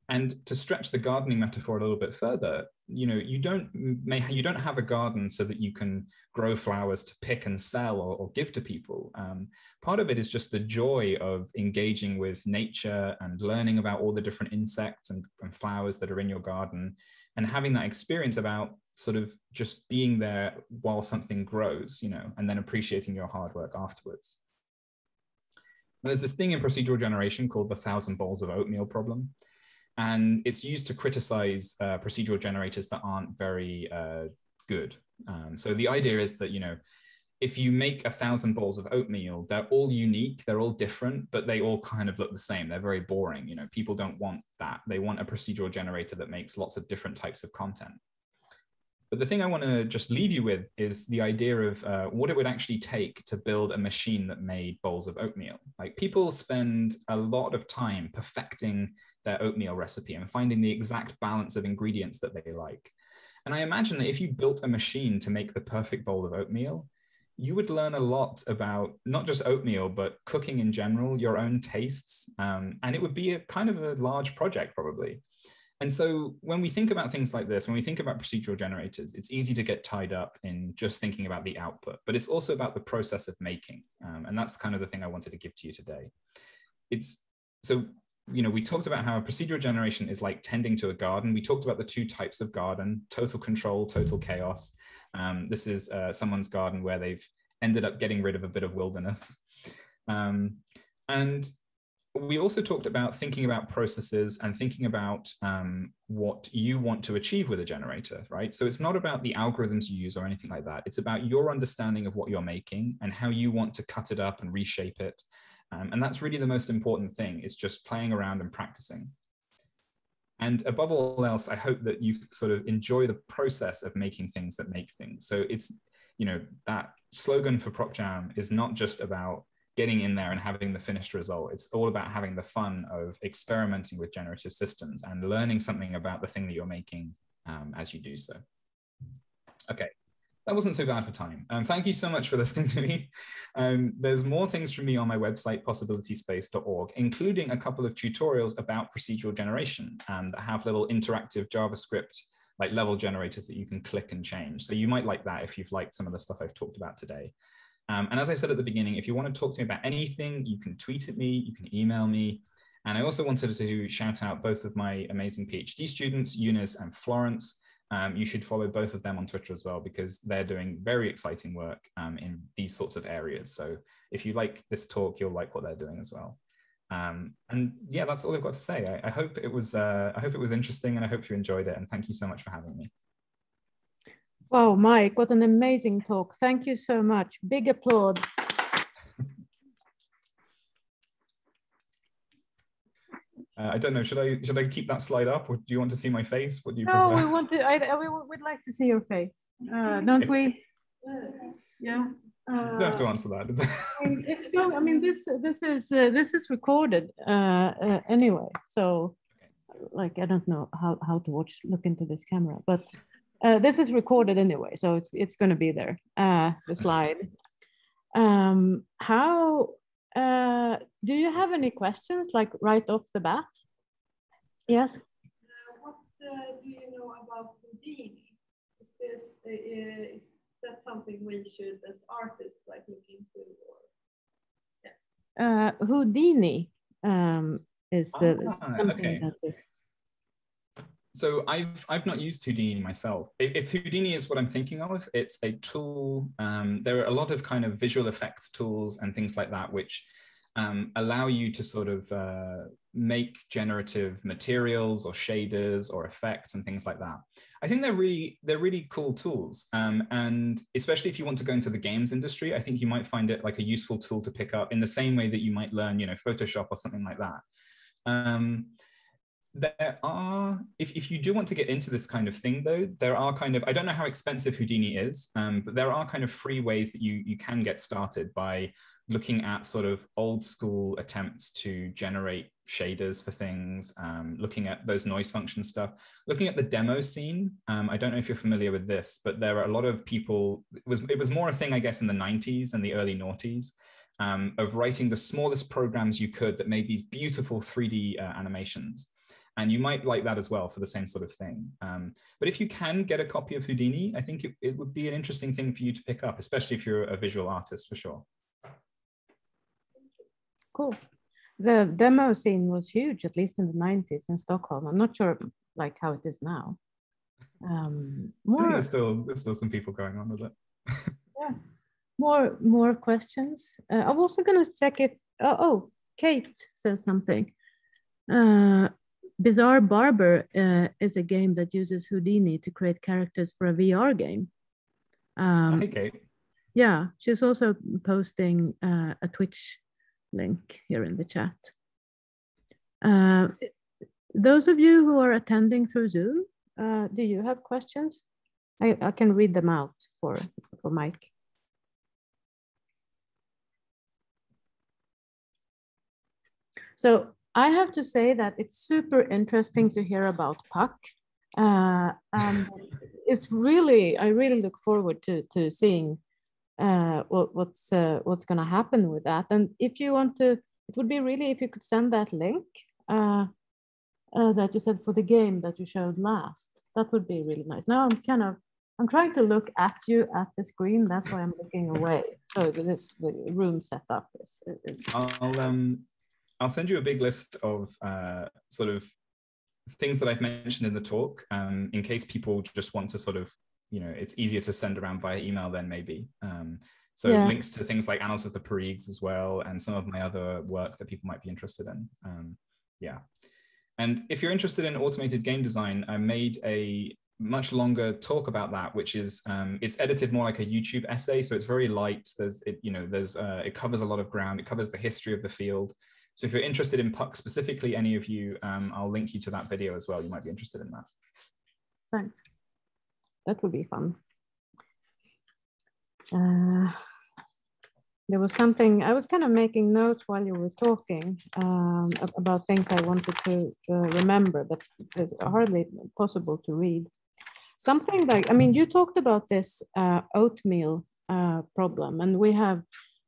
And to stretch the gardening metaphor a little bit further, you know, you don't may you don't have a garden so that you can grow flowers to pick and sell or, or give to people. Um, part of it is just the joy of engaging with nature and learning about all the different insects and, and flowers that are in your garden, and having that experience about sort of just being there while something grows, you know, and then appreciating your hard work afterwards. There's this thing in procedural generation called the thousand bowls of oatmeal problem and it's used to criticize uh, procedural generators that aren't very uh, good. Um, so the idea is that you know, if you make a thousand bowls of oatmeal, they're all unique, they're all different, but they all kind of look the same. They're very boring. You know, people don't want that. They want a procedural generator that makes lots of different types of content. But the thing I want to just leave you with is the idea of uh, what it would actually take to build a machine that made bowls of oatmeal. Like people spend a lot of time perfecting their oatmeal recipe and finding the exact balance of ingredients that they like. And I imagine that if you built a machine to make the perfect bowl of oatmeal, you would learn a lot about not just oatmeal, but cooking in general, your own tastes. Um, and it would be a kind of a large project, probably. And so when we think about things like this, when we think about procedural generators, it's easy to get tied up in just thinking about the output, but it's also about the process of making. Um, and that's kind of the thing I wanted to give to you today. It's so, you know, we talked about how a procedural generation is like tending to a garden. We talked about the two types of garden, total control, total chaos. Um, this is uh, someone's garden where they've ended up getting rid of a bit of wilderness. Um, and we also talked about thinking about processes and thinking about um, what you want to achieve with a generator, right? So it's not about the algorithms you use or anything like that. It's about your understanding of what you're making and how you want to cut it up and reshape it. Um, and that's really the most important thing is just playing around and practicing. And above all else, I hope that you sort of enjoy the process of making things that make things. So it's, you know, that slogan for PROCJAM is not just about getting in there and having the finished result. It's all about having the fun of experimenting with generative systems and learning something about the thing that you're making um, as you do so. Okay, that wasn't so bad for time. Um, thank you so much for listening to me. Um, there's more things from me on my website, possibilityspace.org, including a couple of tutorials about procedural generation um, that have little interactive JavaScript like level generators that you can click and change. So you might like that if you've liked some of the stuff I've talked about today. Um, and as I said at the beginning, if you want to talk to me about anything, you can tweet at me, you can email me. And I also wanted to shout out both of my amazing PhD students, Younès and Florence. um, you should follow both of them on Twitter as well because they're doing very exciting work um, in these sorts of areas. So if you like this talk, you'll like what they're doing as well. Um, and yeah, that's all I've got to say. I, I hope it was uh, I hope it was interesting, and I hope you enjoyed it. And thank you so much for having me. Wow, Mike, what an amazing talk! Thank you so much. Big applause. Uh, I don't know. Should I should I keep that slide up, or do you want to see my face? What do you? No, prefer? we want to. I, we would like to see your face, uh, don't we? Yeah. Uh, you don't have to answer that. I mean, no, I mean this this is uh, this is recorded uh, uh, anyway. So, like, I don't know how how to watch look into this camera, but this is recorded anyway, so it's it's going to be there. the slide. Um, how uh, do you have any questions, like right off the bat? Yes. Uh, what uh, do you know about Houdini? Is this uh, is that something we should, as artists, like look into? Or yeah. Uh, Houdini um, is ah, something okay. that is so I've I've not used Houdini myself. If, Houdini is what I'm thinking of, it's a tool. Um, there are a lot of kind of visual effects tools and things like that, which um, allow you to sort of uh, make generative materials or shaders or effects and things like that. I think they're really they're really cool tools, um, and especially if you want to go into the games industry, I think you might find it like a useful tool to pick up in the same way that you might learn, you know, Photoshop or something like that. There are if, if you do want to get into this kind of thing though there are kind of i don't know how expensive houdini is um, but there are kind of free ways that you you can get started by looking at sort of old school attempts to generate shaders for things um, looking at those noise function stuff. Looking at the demo scene um, i don't know if you're familiar with this but there are a lot of people it was it was more a thing i guess in the 90s and the early noughties um, of writing the smallest programs you could that made these beautiful 3d uh, animations and you might like that as well for the same sort of thing. Um, but if you can get a copy of Houdini, I think it, it would be an interesting thing for you to pick up, especially if you're a visual artist for sure. Cool. The demo scene was huge, at least in the 90s in Stockholm. I'm not sure like how it is now. Um, more, there's still there's still some people going on with it. yeah. More more questions. Uh, I'm also gonna check if oh, oh Kate says something. Uh, Bizarre Barber uh, is a game that uses Houdini to create characters for a VR game. Um, okay. Yeah, she's also posting uh, a Twitch link here in the chat. Uh, those of you who are attending through Zoom, uh, do you have questions? I, I can read them out for, for Mike. So I have to say that it's super interesting to hear about Puck. Uh, and it's really, I really look forward to, to seeing uh, what, what's, uh, what's going to happen with that. And if you want to, it would be really if you could send that link uh, uh, that you said for the game that you showed last. That would be really nice. Now I'm kind of, I'm trying to look at you at the screen. That's why I'm looking away. So this the room setup is. is I'll um I'll send you a big list of uh, sort of things that I've mentioned in the talk, um, in case people just want to sort of, you know, it's easier to send around via email then maybe. Um, so yeah. links to things like Annals of the Parrigues as well, and some of my other work that people might be interested in. Um, yeah. And if you're interested in automated game design, I made a much longer talk about that, which is um, it's edited more like a YouTube essay, so it's very light. There's it, you know, there's uh, it covers a lot of ground. It covers the history of the field. So if you're interested in Puck specifically, any of you, um, I'll link you to that video as well. You might be interested in that. Thanks. That would be fun. Uh, there was something, I was kind of making notes while you were talking um, about things I wanted to uh, remember, but it's hardly possible to read. Something like, I mean, you talked about this uh, oatmeal uh, problem, and we have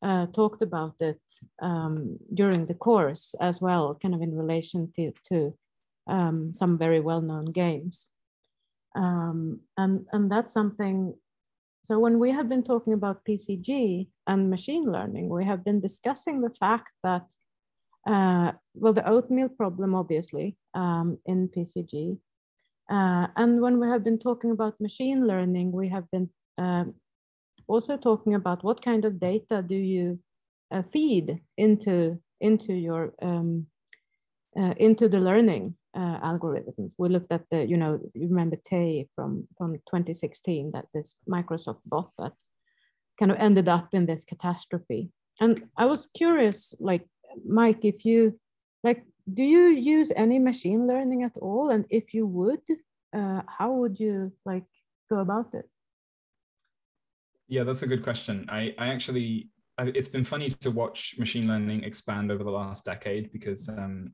uh, talked about it um, during the course as well, kind of in relation to, to um, some very well-known games. Um, and, and that's something, so when we have been talking about PCG and machine learning, we have been discussing the fact that, uh, well, the oatmeal problem, obviously, um, in PCG, Uh, and when we have been talking about machine learning, we have been um, also talking about what kind of data do you uh, feed into into your um, uh, into the learning uh, algorithms. We looked at the, you know, you remember Tay from from 2016, that this Microsoft bot that kind of ended up in this catastrophe. And I was curious, like Mike, if you like, do you use any machine learning at all? And if you would, uh, how would you like go about it? Yeah, that's a good question. I, I actually, it's been funny to watch machine learning expand over the last decade because um,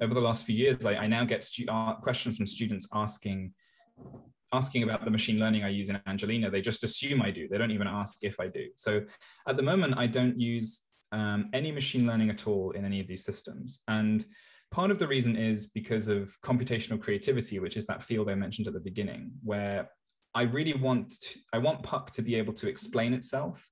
over the last few years, I, I now get uh, questions from students asking, asking about the machine learning I use in Angelina. They just assume I do. They don't even ask if I do. So at the moment, I don't use um, any machine learning at all in any of these systems. And part of the reason is because of computational creativity, which is that field I mentioned at the beginning, where I really want I want Puck to be able to explain itself.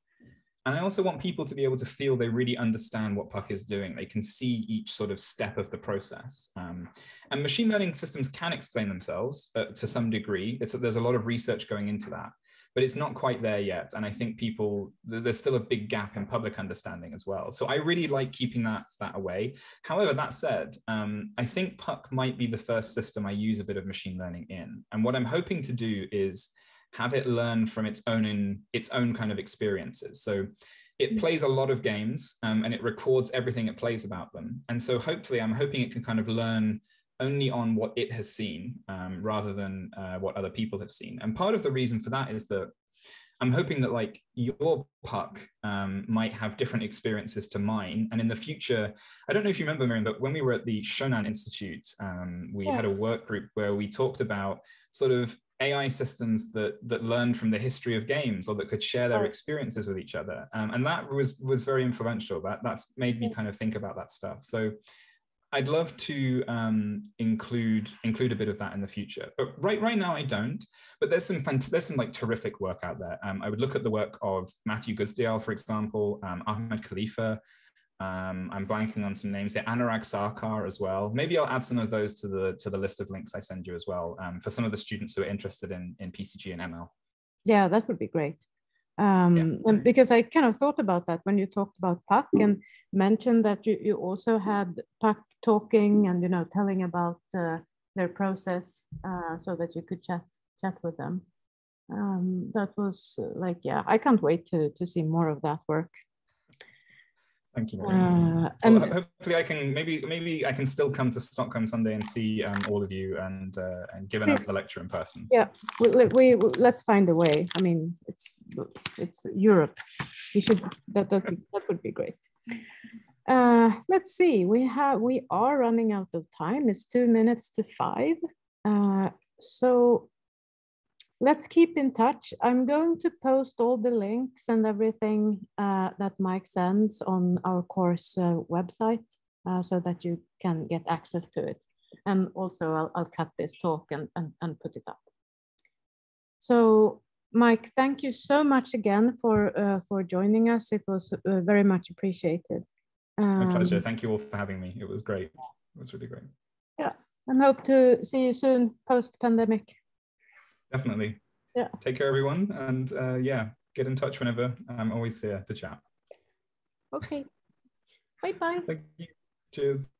And I also want people to be able to feel they really understand what Puck is doing. They can see each sort of step of the process. Um, and machine learning systems can explain themselves uh, to some degree. It's, there's a lot of research going into that but it's not quite there yet. And I think people, there's still a big gap in public understanding as well. So I really like keeping that, that away. However, that said, um, I think Puck might be the first system I use a bit of machine learning in. And what I'm hoping to do is have it learn from its own, in, its own kind of experiences. So it mm. plays a lot of games um, and it records everything it plays about them. And so hopefully I'm hoping it can kind of learn only on what it has seen um, rather than uh, what other people have seen. And part of the reason for that is that I'm hoping that like your puck um, might have different experiences to mine. And in the future, I don't know if you remember, Mirjam, but when we were at the Shonan Institute, um, we yeah. had a work group where we talked about sort of AI systems that that learned from the history of games or that could share their experiences with each other. Um, and that was was very influential. That that's made me kind of think about that stuff. So I'd love to um, include include a bit of that in the future, but right right now I don't. But there's some there's some like terrific work out there. Um, I would look at the work of Matthew Guzdial, for example, um, Ahmed Khalifa. Um, I'm blanking on some names here. Anurag Sarkar as well. Maybe I'll add some of those to the to the list of links I send you as well um, for some of the students who are interested in in PCG and ML. Yeah, that would be great. Um, yeah. and because I kind of thought about that when you talked about Puck and mentioned that you, you also had Puck talking and you know telling about uh, their process uh, so that you could chat chat with them. Um, that was uh, like yeah, I can't wait to to see more of that work. Thank you. Uh, and well, hopefully, I can maybe maybe I can still come to Stockholm Sunday and see um, all of you and uh, and give another lecture in person. Yeah, we, we, we, let's find a way. I mean, it's it's Europe. We should that that that would be great. Uh, let's see. We have we are running out of time. It's two minutes to five. Uh, so let's keep in touch. I'm going to post all the links and everything uh, that Mike sends on our course uh, website uh, so that you can get access to it. And also I'll, I'll cut this talk and, and, and, put it up. So Mike, thank you so much again for, uh, for joining us. It was uh, very much appreciated. Um, My pleasure. Thank you all for having me. It was great. It was really great. Yeah, and hope to see you soon post-pandemic. Definitely. Yeah. Take care, everyone. And uh, yeah, get in touch whenever. I'm always here to chat. Okay. Bye bye. Thank you. Cheers.